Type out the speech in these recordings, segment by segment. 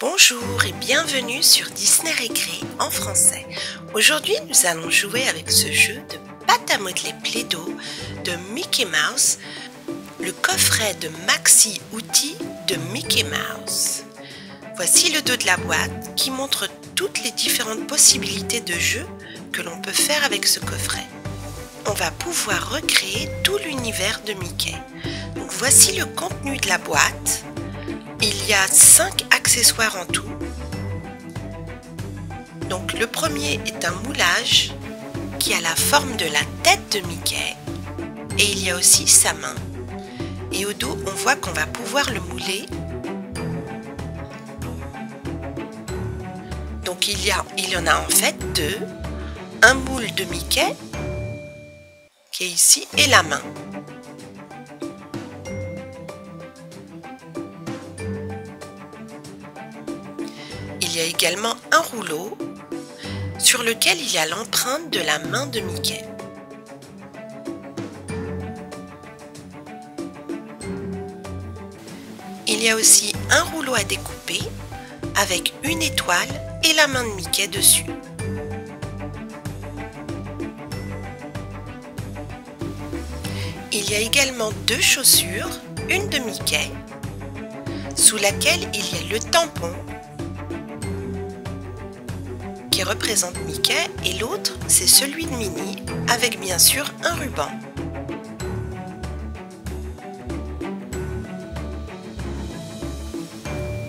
Bonjour et bienvenue sur Disney Récré en français. Aujourd'hui, nous allons jouer avec ce jeu de pâte à modeler Play-Doh de Mickey Mouse, le coffret de Maxi Outils de Mickey Mouse. Voici le dos de la boîte qui montre toutes les différentes possibilités de jeu que l'on peut faire avec ce coffret. On va pouvoir recréer tout l'univers de Mickey. Voici le contenu de la boîte. Il y a 5 accessoires en tout. Donc le premier est un moulage qui a la forme de la tête de Mickey et il y a aussi sa main. Et au dos, on voit qu'on va pouvoir le mouler. Donc il y, a, il y en a en fait deux. Un moule de Mickey qui est ici et la main. Il y a également un rouleau sur lequel il y a l'empreinte de la main de Mickey. Il y a aussi un rouleau à découper avec une étoile et la main de Mickey dessus. Il y a également deux chaussures, une de Mickey, sous laquelle il y a le tampon représente Mickey et l'autre c'est celui de Minnie avec bien sûr un ruban.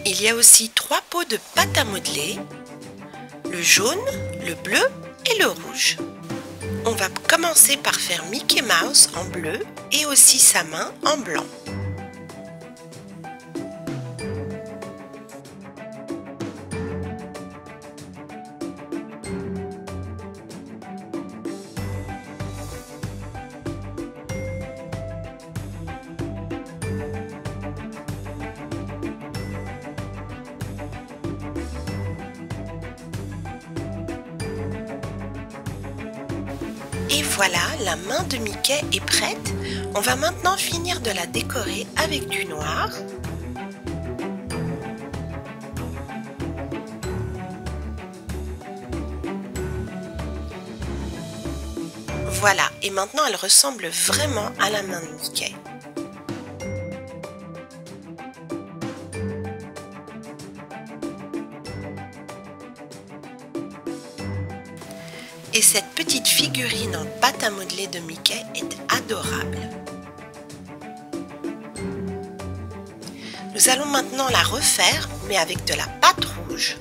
Il y a aussi trois pots de pâte à modeler, le jaune, le bleu et le rouge. On va commencer par faire Mickey Mouse en bleu et aussi sa main en blanc. Et voilà, la main de Mickey est prête. On va maintenant finir de la décorer avec du noir. Voilà, et maintenant elle ressemble vraiment à la main de Mickey. Et cette petite figurine en pâte à modeler de Mickey est adorable. Nous allons maintenant la refaire, mais avec de la pâte rouge.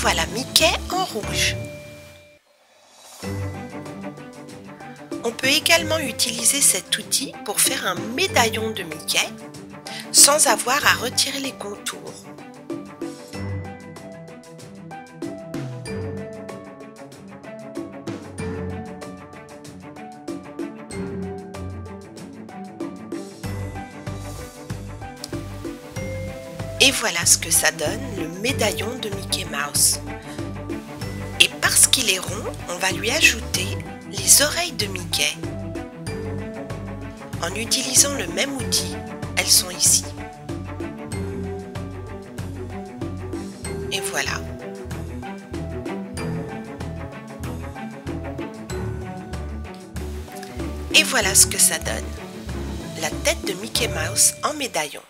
Voilà Mickey en rouge. On peut également utiliser cet outil pour faire un médaillon de Mickey sans avoir à retirer les contours. Voilà ce que ça donne, le médaillon de Mickey Mouse. Et parce qu'il est rond, on va lui ajouter les oreilles de Mickey. En utilisant le même outil, elles sont ici. Et voilà. Et voilà ce que ça donne. La tête de Mickey Mouse en médaillon.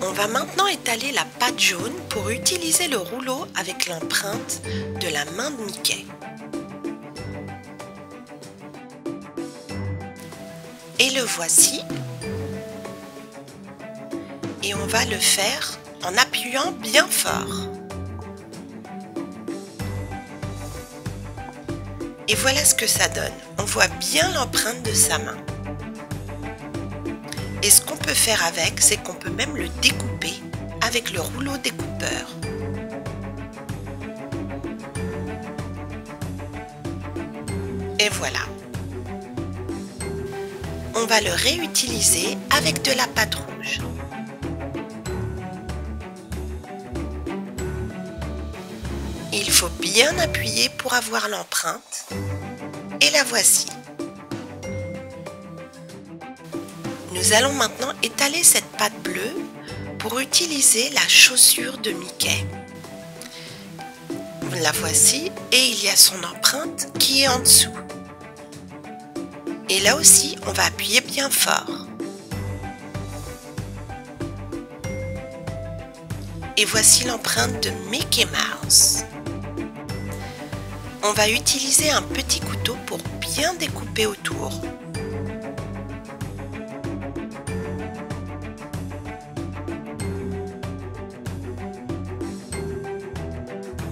On va maintenant étaler la pâte jaune pour utiliser le rouleau avec l'empreinte de la main de Mickey. Et le voici. Et on va le faire en appuyant bien fort. Et voilà ce que ça donne. On voit bien l'empreinte de sa main. Faire avec, c'est qu'on peut même le découper avec le rouleau découpeur. Et voilà. On va le réutiliser avec de la pâte rouge. Il faut bien appuyer pour avoir l'empreinte. Et la voici. Nous allons maintenant étaler cette pâte bleue pour utiliser la chaussure de Mickey. La voici et il y a son empreinte qui est en dessous. Et là aussi, on va appuyer bien fort. Et voici l'empreinte de Mickey Mouse. On va utiliser un petit couteau pour bien découper autour.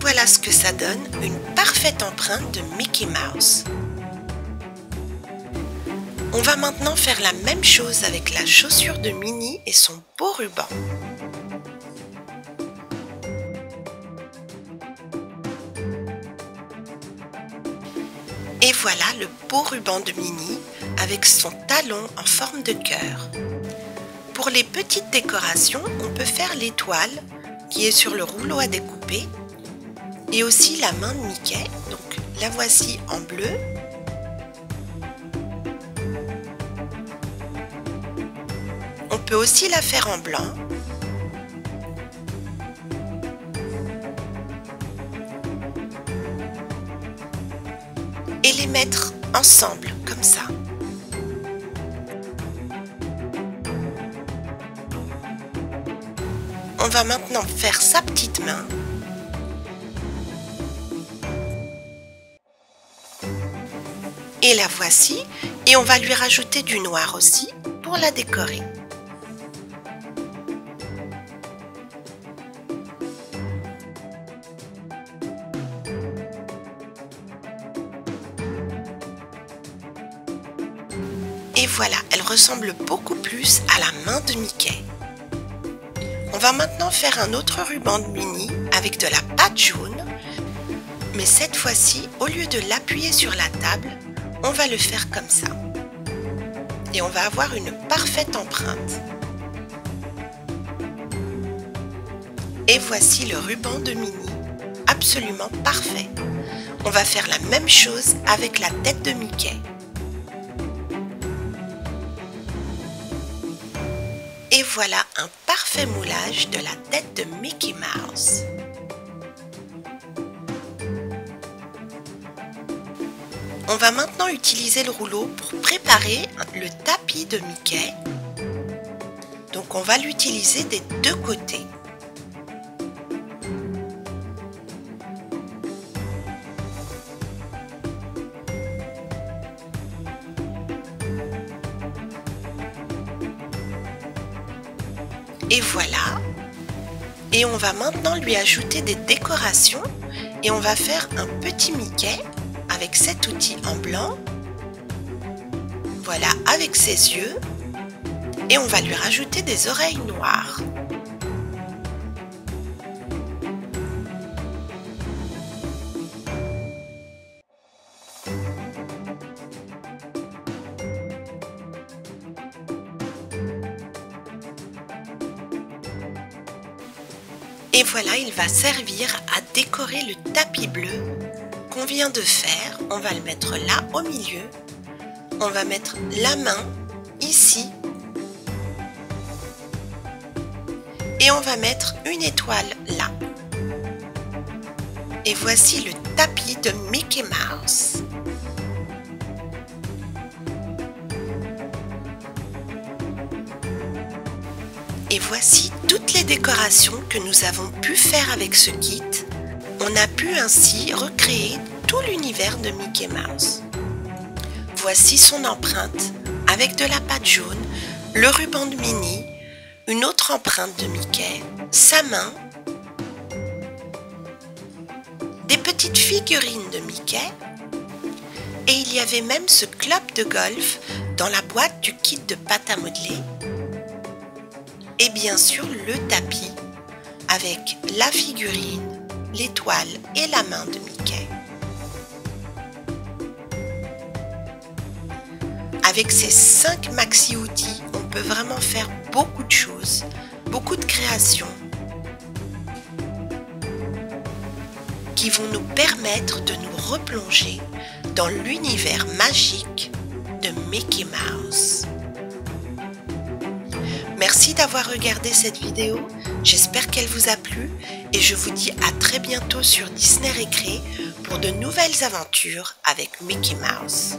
Voilà ce que ça donne, une parfaite empreinte de Mickey Mouse. On va maintenant faire la même chose avec la chaussure de Minnie et son beau ruban. Et voilà le beau ruban de Minnie avec son talon en forme de cœur. Pour les petites décorations, on peut faire l'étoile qui est sur le rouleau à découper et aussi la main de Mickey. Donc la voici en bleu. On peut aussi la faire en blanc. Et les mettre ensemble comme ça. On va maintenant faire sa petite main Et la voici et on va lui rajouter du noir aussi pour la décorer. Et voilà, elle ressemble beaucoup plus à la main de Mickey. On va maintenant faire un autre ruban de mini avec de la pâte jaune. Mais cette fois-ci, au lieu de l'appuyer sur la table, on va le faire comme ça. Et on va avoir une parfaite empreinte. Et voici le ruban de Mini, absolument parfait. On va faire la même chose avec la tête de Mickey. Et voilà un parfait moulage de la tête de Mickey Mouse. On va maintenant utiliser le rouleau pour préparer le tapis de Mickey. Donc on va l'utiliser des deux côtés. Et voilà. Et on va maintenant lui ajouter des décorations et on va faire un petit Mickey avec cet outil en blanc. Voilà, avec ses yeux. Et on va lui rajouter des oreilles noires. Et voilà, il va servir à décorer le tapis bleu qu'on vient de faire. On va le mettre là au milieu. On va mettre la main ici. Et on va mettre une étoile là. Et voici le tapis de Mickey Mouse. Et voici toutes les décorations que nous avons pu faire avec ce kit. On a pu ainsi recréer tout l'univers de Mickey Mouse. Voici son empreinte avec de la pâte jaune, le ruban de Minnie, une autre empreinte de Mickey, sa main, des petites figurines de Mickey et il y avait même ce club de golf dans la boîte du kit de pâte à modeler et bien sûr le tapis avec la figurine, l'étoile et la main de Mickey. Avec ces 5 maxi outils, on peut vraiment faire beaucoup de choses, beaucoup de créations qui vont nous permettre de nous replonger dans l'univers magique de Mickey Mouse. Merci d'avoir regardé cette vidéo, j'espère qu'elle vous a plu et je vous dis à très bientôt sur Disney Récré pour de nouvelles aventures avec Mickey Mouse.